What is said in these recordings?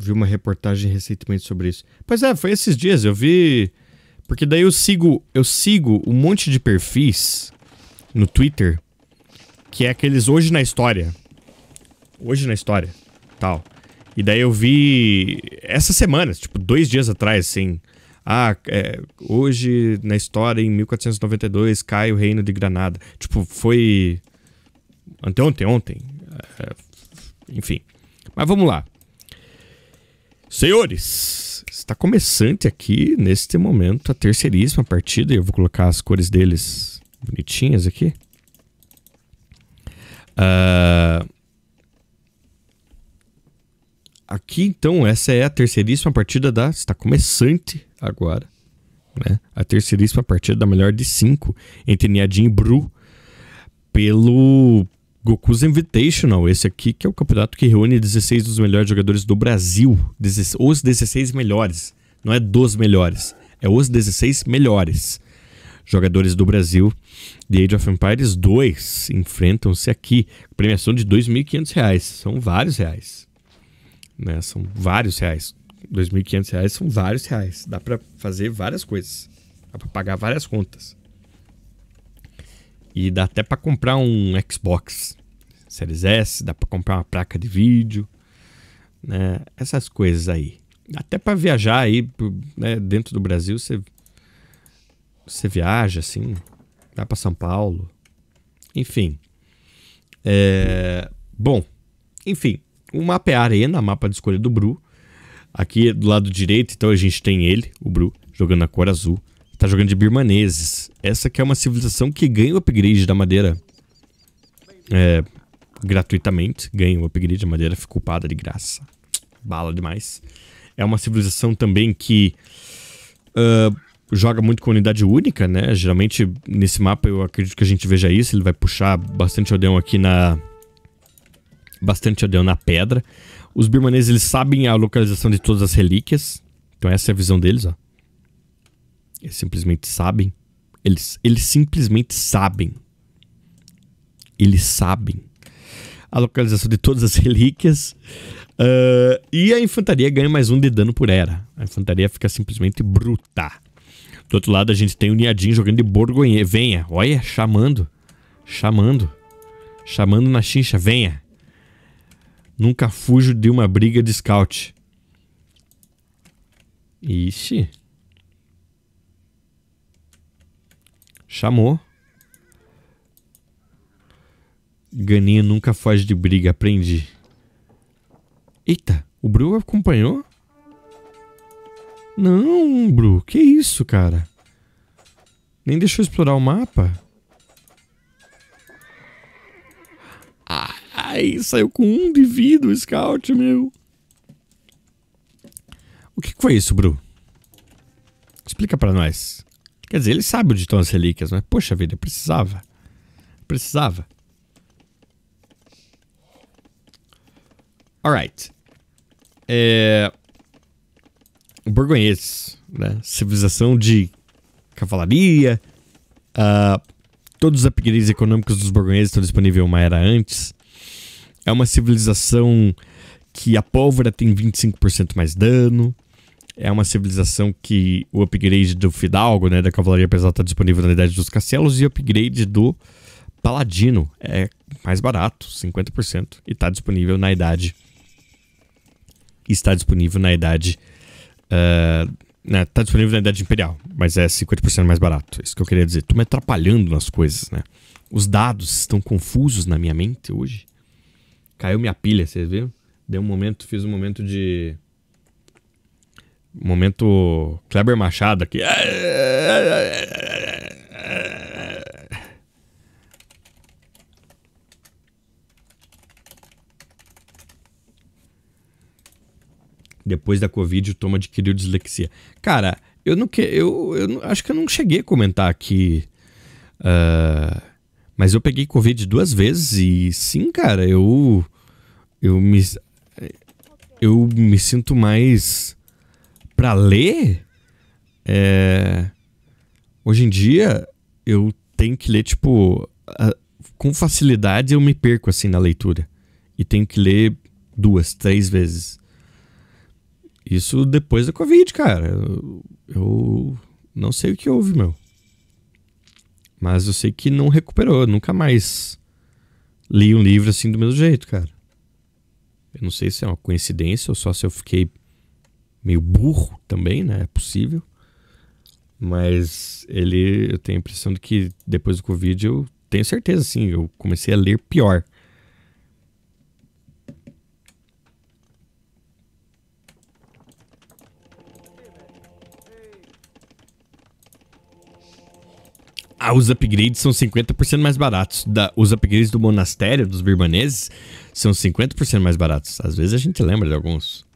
vi uma reportagem recentemente sobre isso. Pois é, foi esses dias, eu vi. Porque daí eu sigo, eu sigo um monte de perfis no Twitter que é aqueles hoje na história. Hoje na história, tal. E daí eu vi essas semanas, tipo, dois dias atrás, assim. Ah, é, hoje na história, em 1492, cai o reino de Granada. Tipo, foi. Anteontem, ontem. É, enfim. Mas vamos lá. Senhores, está começando aqui, neste momento, a terceiríssima partida. E eu vou colocar as cores deles bonitinhas aqui. Uh, aqui, então, essa é a terceiríssima partida da. Está começando agora. Né? A terceiríssima partida da melhor de cinco entre Niadin e Bru pelo Goku's Invitational. Esse aqui que é o campeonato que reúne 16 dos melhores jogadores do Brasil. Os 16 melhores. Não é dos melhores. É os 16 melhores jogadores do Brasil. The Age of Empires 2 enfrentam-se aqui. Premiação de R$ 2.500. São vários reais. Né? São vários reais. R$ 2.500 são vários reais. Dá para fazer várias coisas. Dá para pagar várias contas. E dá até para comprar um Xbox Series S, dá para comprar uma placa de vídeo, né? Essas coisas aí. Até para viajar aí né, dentro do Brasil, você você viaja assim, vai para São Paulo. Enfim. É, bom, enfim, o mapa é a arena, mapa de escolha do Bru. Aqui do lado direito, então a gente tem ele, o Bru, jogando na cor azul tá jogando de birmaneses. Essa que é uma civilização que ganha o upgrade da madeira é, gratuitamente. Ganha o upgrade da madeira, fica culpada de graça. Bala demais. É uma civilização também que uh, joga muito com unidade única, né? Geralmente nesse mapa eu acredito que a gente veja isso. Ele vai puxar bastante aldeão aqui na. Bastante aldeão na pedra. Os birmaneses eles sabem a localização de todas as relíquias. Então essa é a visão deles, ó. Eles simplesmente sabem. Eles, eles simplesmente sabem. Eles sabem a localização de todas as relíquias. Uh, e a infantaria ganha mais um de dano por era. A infantaria fica simplesmente bruta. Do outro lado, a gente tem o Niadin jogando de Borgonha. Venha, olha, chamando. Chamando. Chamando na chincha, venha. Nunca fujo de uma briga de scout. Ixi. Chamou. Ganinha nunca foge de briga, aprendi. Eita, o Bru acompanhou? Não, Bru, que isso, cara? Nem deixou explorar o mapa? Ai, saiu com um de vida o scout, meu. O que foi isso, Bru? Explica para nós. Quer dizer, ele sabe onde estão as relíquias, mas poxa vida, precisava. Precisava. Alright. É... Borgonhês, né? Civilização de cavalaria. Uh, todos os upgrades econômicos dos borgonheses estão disponíveis uma era antes. É uma civilização que a pólvora tem 25% mais dano é uma civilização que o upgrade do Fidalgo, né, da cavalaria pesada, está disponível na idade dos castelos e o upgrade do Paladino é mais barato, 50%, e está disponível na idade. Está disponível na idade. Uh, né, tá disponível na idade imperial, mas é 50% mais barato. É isso que eu queria dizer. Tô me atrapalhando nas coisas, né? Os dados estão confusos na minha mente hoje. Caiu minha pilha, vocês viram? Deu um momento, fiz um momento de Momento Kleber Machado aqui. Depois da Covid, o Tom adquiriu dislexia. Cara, eu não que, eu, eu acho que eu não cheguei a comentar aqui. Uh, mas eu peguei Covid duas vezes e sim, cara, eu. Eu me. Eu me sinto mais para ler, é... hoje em dia eu tenho que ler, tipo, a... com facilidade eu me perco assim na leitura. E tenho que ler duas, três vezes. Isso depois da Covid, cara. Eu, não sei o que houve, meu. Mas eu sei que não recuperou. Nunca mais li um livro assim do mesmo jeito, cara. Eu não sei se é uma coincidência ou só se eu fiquei meio burro também, né? É possível. Mas ele, eu tenho a impressão de que depois do Covid eu tenho certeza, sim. Eu comecei a ler pior. Ah, os upgrades são 50% mais baratos. Da, os upgrades do monastério, dos birmaneses, são 50% mais baratos. Às vezes a gente lembra de alguns.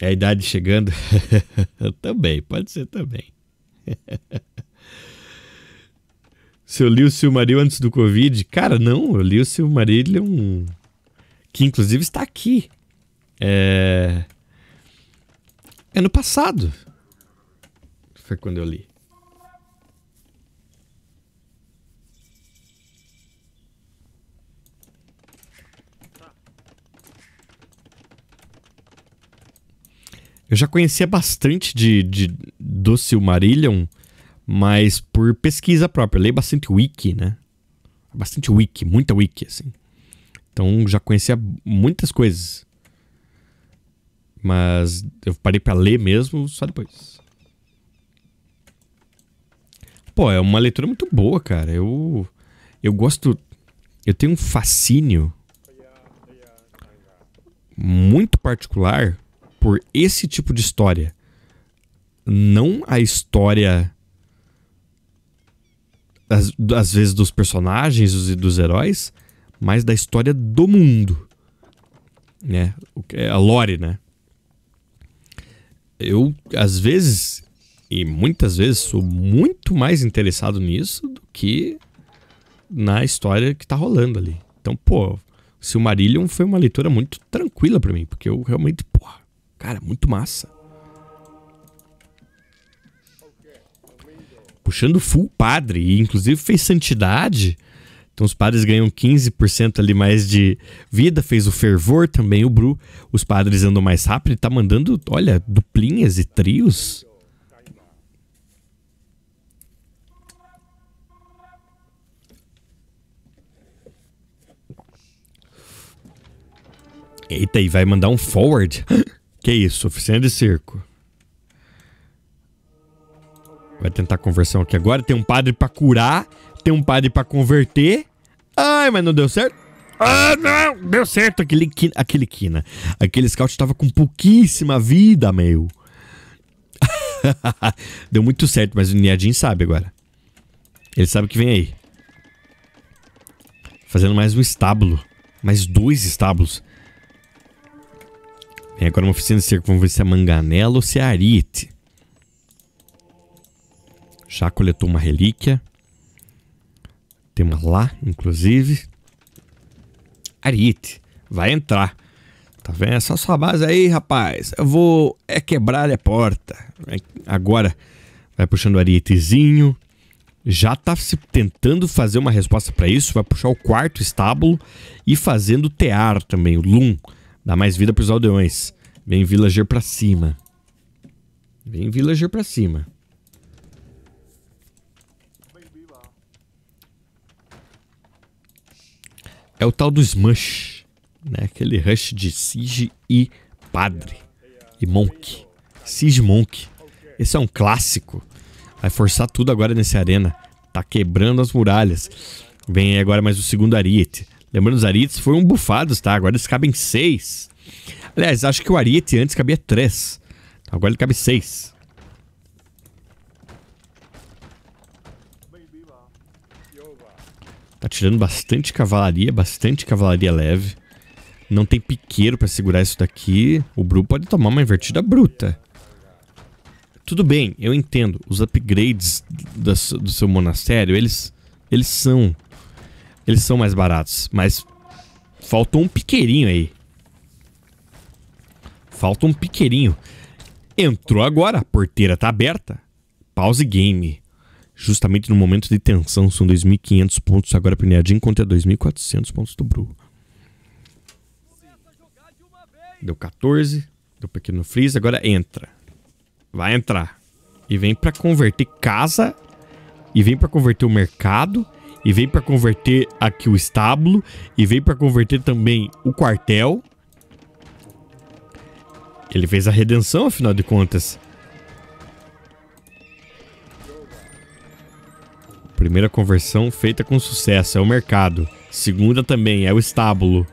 É a idade chegando? também, pode ser também. Se eu li o Silmarillion antes do Covid? Cara, não, eu li o Silmarillion, que inclusive está aqui. É... Ano passado. Foi quando eu li. Eu já conhecia bastante de, de do Silmarillion, mas por pesquisa própria. Eu leio bastante wiki, né? Bastante wiki, muita wiki, assim. Então já conhecia muitas coisas. Mas eu parei para ler mesmo só depois. Pô, é uma leitura muito boa, cara. Eu, eu gosto. Eu tenho um fascínio muito particular por esse tipo de história. Não a história. Às, às vezes dos personagens e dos heróis, mas da história do mundo. Né? A lore, né? Eu, às vezes, e muitas vezes sou muito mais interessado nisso do que na história que tá rolando ali. Então, pô, Silmarillion foi uma leitura muito tranquila para mim, porque eu realmente, pô, cara, muito massa. Puxando full padre, e inclusive fez santidade. Então os padres ganham 15% ali mais de vida, fez o fervor também, o Bru. Os padres andam mais rápido e tá mandando, olha, duplinhas e trios. Eita, e vai mandar um forward? que isso, oficina de circo. Vai tentar conversão aqui agora. Tem um padre para curar, tem um padre para converter. Ai, mas não deu certo. Ah, não! Deu certo aquele, aquele Kina. Aquele scout tava com pouquíssima vida, meu. deu muito certo, mas o Niadin sabe agora. Ele sabe que vem aí. Fazendo mais um estábulo. Mais dois estábulos. Tem agora uma oficina de cerco. Vamos ver se é manganela ou se é arite. Já coletou uma relíquia. Tem uma lá, inclusive. Arite. Vai entrar. Tá vendo? Essa sua base aí, rapaz. Eu vou é quebrar a porta. Agora vai puxando o arietezinho. Já tá se tentando fazer uma resposta para isso. Vai puxar o quarto estábulo e fazendo tear também, o lum. Dá mais vida pros aldeões. Vem villager pra cima. Vem villager pra cima. É o tal do Smush. Né? Aquele rush de Siege e Padre. E Monk. Siege Monk. Esse é um clássico. Vai forçar tudo agora nesse arena. Tá quebrando as muralhas. Vem agora mais o segundo Ariete. Lembrando, os Arietes foram bufados, tá? Agora eles cabem seis. Aliás, acho que o Ariete antes cabia três. Agora ele cabe seis. Tá tirando bastante cavalaria, bastante cavalaria leve. Não tem piqueiro para segurar isso daqui. O Bru pode tomar uma invertida bruta. Tudo bem, eu entendo. Os upgrades do, do seu monastério, eles, eles são eles são mais baratos, mas faltou um piqueirinho aí. Falta um piqueirinho. Entrou agora, a porteira tá aberta. Pause game. Justamente no momento de tensão, são 2.500 pontos agora pro Neadin contra 2.400 pontos do Bru. Deu 14. Deu pequeno freeze. Agora entra. Vai entrar. E vem pra converter casa. E vem pra converter o mercado. E vem pra converter aqui o estábulo. E vem pra converter também o quartel. Ele fez a redenção, afinal de contas. Primeira conversão feita com sucesso é o mercado. Segunda também é o estábulo.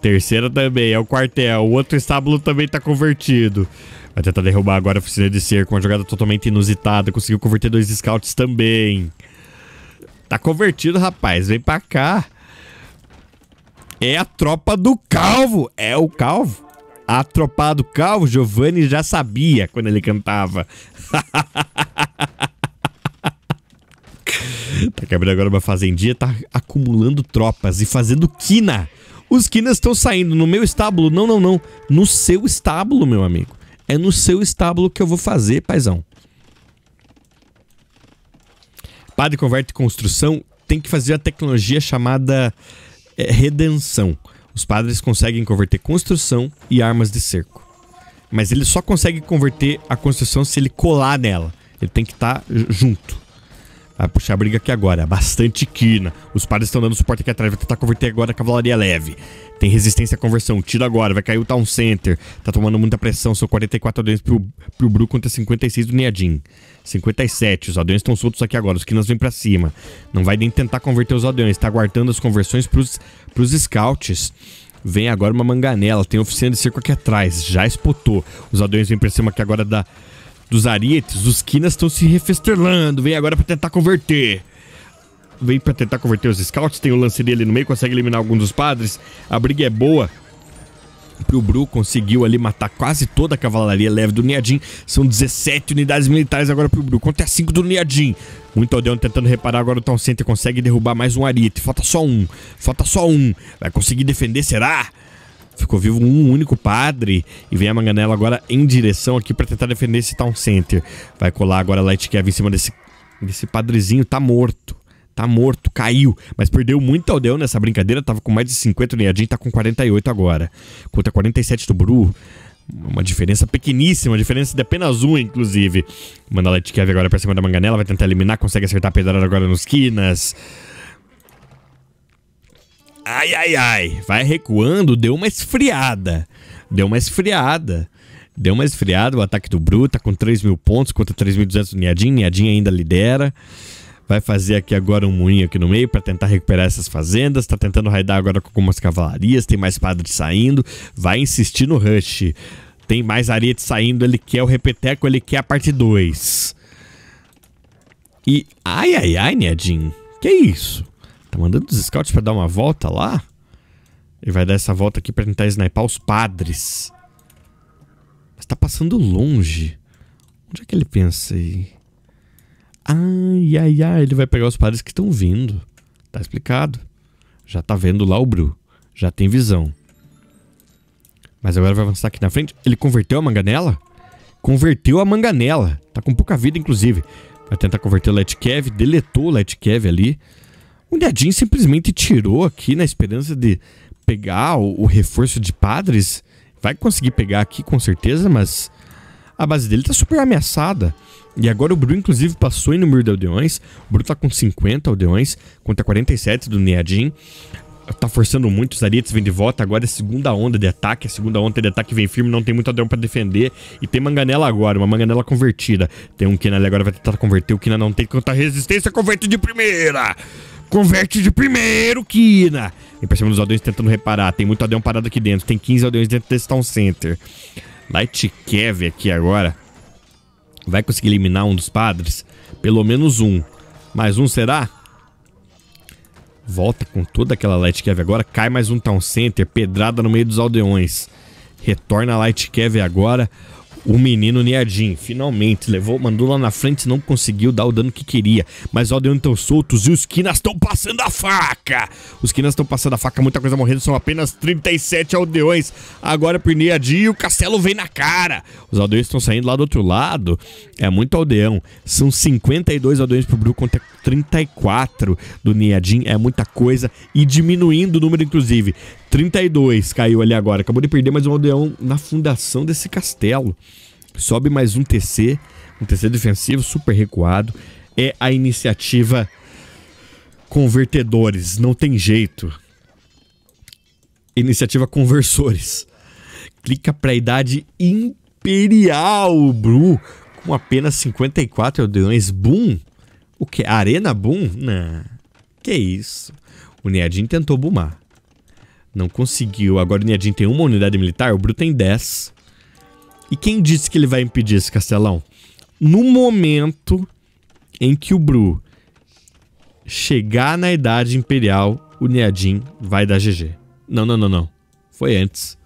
Terceira também é o quartel. O outro estábulo também tá convertido. Vai tentar derrubar agora a oficina de cerco. Uma jogada totalmente inusitada. Conseguiu converter dois scouts também. Tá convertido, rapaz. Vem pra cá. É a tropa do Calvo. É o Calvo. A tropa do Calvo, Giovanni já sabia quando ele cantava. tá quebrando agora uma fazendinha, tá acumulando tropas e fazendo quina. Os quinas estão saindo no meu estábulo. Não, não, não. No seu estábulo, meu amigo. É no seu estábulo que eu vou fazer, paizão. Padre converte construção tem que fazer a tecnologia chamada é, redenção. Os padres conseguem converter construção e armas de cerco. Mas ele só consegue converter a construção se ele colar nela. Ele tem que estar tá junto. Vai puxar a briga aqui agora. Bastante quina. Os padres estão dando suporte aqui atrás. Vai tentar converter agora a cavalaria leve. Tem resistência à conversão. Tira agora. Vai cair o Town Center. Tá tomando muita pressão. São 44 aldeões pro, pro Bru contra 56 do Niadin. 57. Os aldeões estão soltos aqui agora. Os quinas vêm pra cima. Não vai nem tentar converter os aldeões. Tá aguardando as conversões pros, pros scouts. Vem agora uma manganela. Tem oficina de cerco aqui atrás. Já espotou. Os aldeões vêm pra cima aqui agora da, dos arietes. Os quinas estão se refesterlando. Vem agora pra tentar converter vem para tentar converter os scouts, tem o lance dele no meio, consegue eliminar alguns dos padres. A briga é boa. Pro Bru conseguiu ali matar quase toda a cavalaria leve do Niadin. São 17 unidades militares agora pro Bru, contra 5 do Niadin. Muito aldeão tentando reparar agora o Town Center. Consegue derrubar mais um Ariete. Falta só um. Falta só um. Vai conseguir defender, será? Ficou vivo um único padre. E vem a Manganela agora em direção aqui para tentar defender esse Town Center. Vai colar agora a Light Kev em cima desse, desse padrezinho. Tá morto. Tá morto, caiu. Mas perdeu muito aldeão nessa brincadeira. Tava com mais de 50 unidades, tá com 48 agora. Contra 47 do Bru. Uma diferença pequeníssima, diferença de apenas um, inclusive. Manda Light Kev agora pra cima da manganela, vai tentar eliminar, consegue acertar a pedrada agora nos quinas. Ai, ai, ai. Vai recuando, deu uma esfriada. Deu uma esfriada. Deu uma esfriada o ataque do Bru, tá com 3 mil pontos contra 3.200 do Niadin. Niadin ainda lidera. Vai fazer aqui agora um moinho aqui no meio para tentar recuperar essas fazendas. Tá tentando raidar agora com algumas cavalarias. Tem mais padres saindo. Vai insistir no rush. Tem mais ariete saindo. Ele quer o repeteco. Ele quer a parte 2. E... Ai, ai, ai, Niadinho. Que isso? Tá mandando os scouts para dar uma volta lá? Ele vai dar essa volta aqui para tentar sniper os padres. Mas tá passando longe. Onde é que ele pensa aí? Ai, ai, ai, ele vai pegar os padres que estão vindo. Tá explicado. Já tá vendo lá o Bru. Já tem visão. Mas agora vai avançar aqui na frente. Ele converteu a manganela? Converteu a manganela. Tá com pouca vida, inclusive. Vai tentar converter o Let Kev. Deletou o Let Kev ali. O Nedinho simplesmente tirou aqui na esperança de pegar o, o reforço de padres. Vai conseguir pegar aqui com certeza, mas a base dele tá super ameaçada. E agora o Bru, inclusive, passou em número de aldeões. O Bru tá com 50 aldeões contra 47 do Neadin. Tá forçando muito, os Arietes vêm de volta. Agora é a segunda onda de ataque. A segunda onda de ataque vem firme, não tem muito aldeão pra defender. E tem Manganela agora, uma Manganela convertida. Tem um Kina ali agora, vai tentar converter. O Kina não tem tanta resistência, converte de primeira! Converte de primeiro, Kina! Vem pra cima dos aldeões tentando reparar. Tem muito aldeão parado aqui dentro. Tem 15 aldeões dentro desse Town Center. Light Kev aqui agora vai conseguir eliminar um dos padres? Pelo menos um. Mais um será? Volta com toda aquela Light Kev agora. Cai mais um Town Center. Pedrada no meio dos aldeões. Retorna a Light Kev agora o menino Niadin. Finalmente, levou, mandou lá na frente, não conseguiu dar o dano que queria. Mas aldeões estão soltos e os Kinas estão passando a faca. Os Kinas estão passando a faca, muita coisa morrendo, são apenas 37 aldeões. Agora pro Niadin o castelo vem na cara. Os aldeões estão saindo lá do outro lado. É muito aldeão. São 52 aldeões pro Bru contra 34 do Niadin. É muita coisa. E diminuindo o número, inclusive. 32 caiu ali agora. Acabou de perder mais um aldeão na fundação desse castelo. Sobe mais um TC. Um TC defensivo, super recuado. É a iniciativa Convertedores. Não tem jeito. Iniciativa Conversores. Clica para idade imperial, Bru. Com apenas 54 aldeões. Boom. O que? Arena Boom? Não. Que isso. O Niadin tentou boomar. Não conseguiu. Agora o Niadin tem uma unidade militar, o Bru tem 10. E quem disse que ele vai impedir esse castelão? No momento em que o Bru chegar na idade imperial, o Niadin vai dar GG. Não, não, não, não. Foi antes.